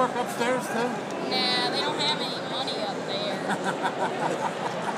work upstairs too? Nah, they don't have any money up there.